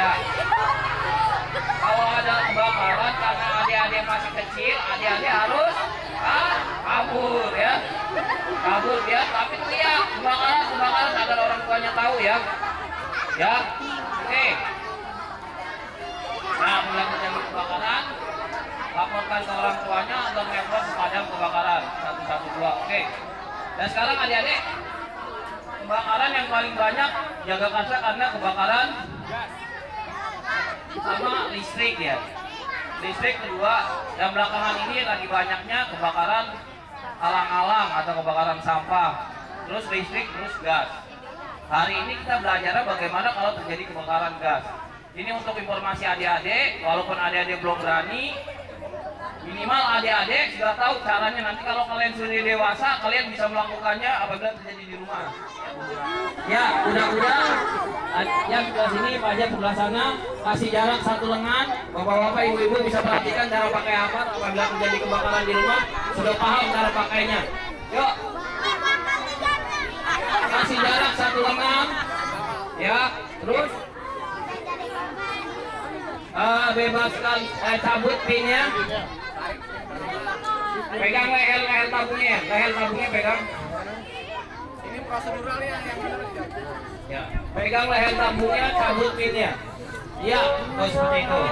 Ya. Kalau ada kebakaran karena adik-adik masih kecil, adik-adik harus ah, kabur ya. Kabur ya, tapi teriak kebakaran, kebakaran agar orang tuanya tahu ya. Ya. Oke. Nah, mulai terjadi kebakaran, laporkan ke orang tuanya melapor ke pemadam kebakaran 112. Oke. Dan sekarang adik-adik kebakaran yang paling banyak jaga kasa karena kebakaran sama listrik ya. Listrik kedua dan belakangan ini lagi banyaknya kebakaran alang-alang atau kebakaran sampah. Terus listrik terus gas. Hari ini kita belajar bagaimana kalau terjadi kebakaran gas. Ini untuk informasi adik-adik walaupun adik-adik belum berani minimal adik-adik sudah tahu caranya. Nanti kalau kalian sudah dewasa kalian bisa melakukannya apabila terjadi di rumah. Ya udah-udah yang sebelah sini pajak sebelah sana kasih jarak satu lengan. Bapak-bapak ibu-ibu bisa perhatikan cara pakai apa apabila terjadi kebakaran di rumah. Sudah paham cara pakainya. Yuk. Kasih jarak satu lengan. Ya terus. Eh, bebaskan eh, cabut pinnya pegang leher leher tabungnya leher tabungnya pegang. Ini proseduralnya yang benar ya. Pegang leher tabungnya cabut pinnya. Iya oh, seperti itu.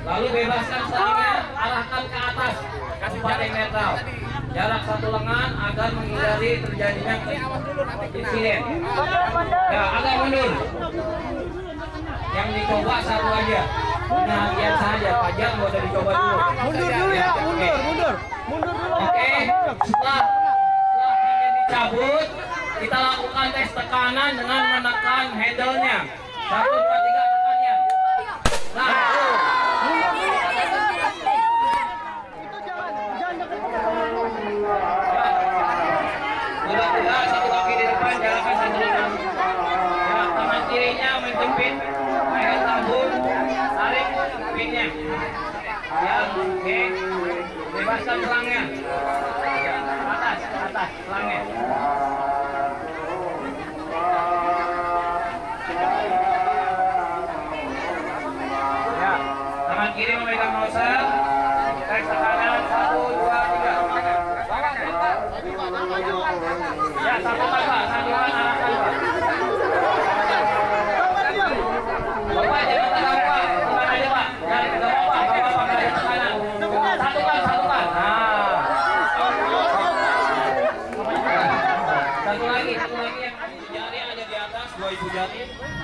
Lalu bebaskan sarungnya arahkan ke atas. Kasih jarak netral jarak satu lengan agar menghindari terjadinya insiden. Ya agak mundur. Yang dicoba satu aja nah lihat saja pajak nggak usah dicoba dulu Mundur dulu ya, Oke. mundur, mundur. Mundur dulu. Oke, setelah setelah dicabut, kita lakukan tes tekanan dengan menekan handle-nya. Satu, dua, tiga, tekannya. Nah, Mudah-mudahan satu kaki di depan, jalankan satu lengan. Ya, tangan kirinya menjepit leher tabung, tarik pinnya. Ya, oke. Bebaskan selangnya. Ya, atas, atas, selangnya. Ya, tangan kiri memegang nozzle. Tes tekanan satu, dua, tiga. Ya, satukan Pak, satukan arahkan Pak. Bapak jangan tegang Pak, tekan aja Pak. Jangan tegang Bapak, Bapak Bapak nggak ada tekanan. Satukan, satukan. Nah. Satu lagi, satu lagi yang ibu jari ada di atas, dua ibu jari.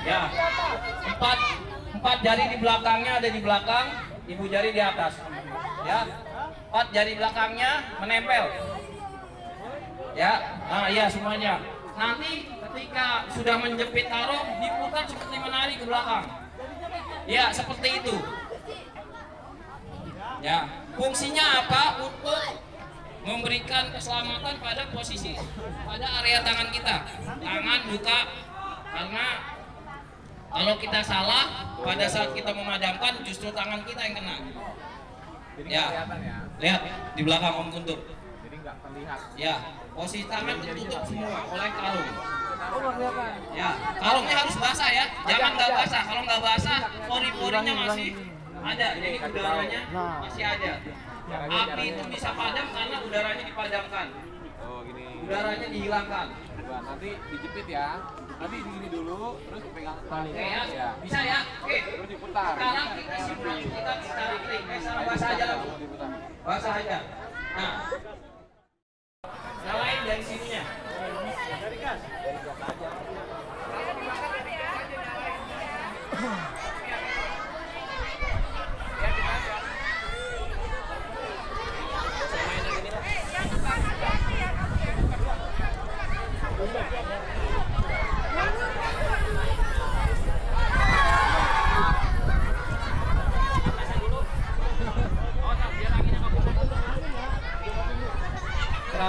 Ya. Empat, empat jari di belakangnya ada di belakang, ibu jari di atas. Ya. Empat jari belakangnya menempel. Ya, nah iya semuanya. Nanti ketika sudah menjepit karung, diputar seperti menari ke belakang. Ya, seperti itu. Ya, fungsinya apa? Untuk memberikan keselamatan pada posisi pada area tangan kita. Tangan buka karena kalau kita salah pada saat kita memadamkan justru tangan kita yang kena. Jadi Ya. ya. Lihat di belakang Om Guntur. Jadi nggak terlihat. Ya, posisi tangan tertutup semua oleh karung. Oh. Ya, karungnya harus basah ya. Jangan nggak basah. Kalau nggak basah, pori-porinya masih ada. Jadi udaranya masih ada. Api itu bisa padam karena udaranya dipadamkan. Oh, gini. Udaranya dihilangkan. Coba nanti dijepit ya. Nanti di sini dulu, terus pegang tali. Ya, Ya. bisa ya. Oke. Terus diputar. Sekarang kita simulasi kita klik. Eh, secara basah aja. Basah aja. Nah,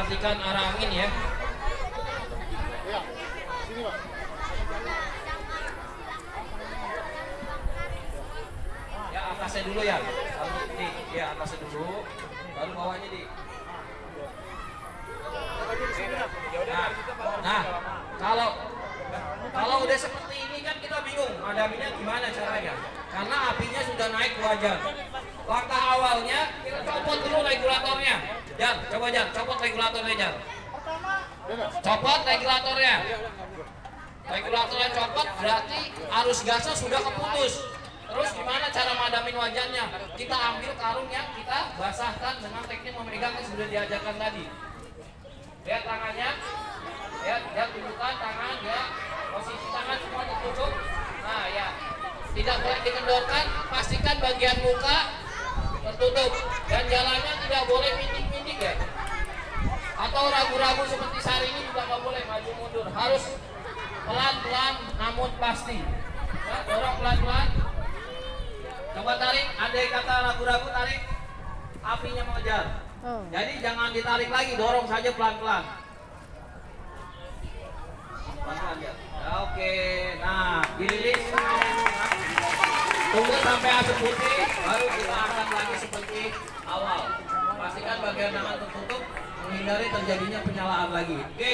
perhatikan arah angin ya. Ya atasnya dulu ya. Lalu di, ya atasnya dulu. Baru bawahnya di. Nah, nah kalau kalau udah seperti ini kan kita bingung madaminya gimana caranya karena apinya sudah naik wajar langkah awalnya kita copot dulu regulatornya Jan, coba Jan, copot regulatornya Jan. Copot regulatornya. Regulatornya copot berarti arus gasnya sudah keputus. Terus gimana cara madamin wajannya? Kita ambil karung yang kita basahkan dengan teknik memegang yang sudah diajarkan tadi. Lihat tangannya. Lihat, lihat tunjukkan tangan ya. Posisi tangan semua tertutup. Nah, ya. Tidak boleh dikendorkan, pastikan bagian muka tertutup dan jalannya tidak boleh mindik-mindik ya. Atau ragu-ragu seperti sehari ini juga nggak boleh maju mundur. Harus pelan-pelan namun pasti. Ya, dorong pelan-pelan. Coba tarik, andai kata ragu-ragu tarik, apinya mengejar. Oh. Jadi jangan ditarik lagi, dorong saja pelan-pelan. Pelan-pelan ya. Ya, Oke, nah dirilis. Tunggu sampai asap putih, baru kita angkat lagi seperti awal. Pastikan bagian tangan tertutup, menghindari terjadinya penyalaan lagi. Oke.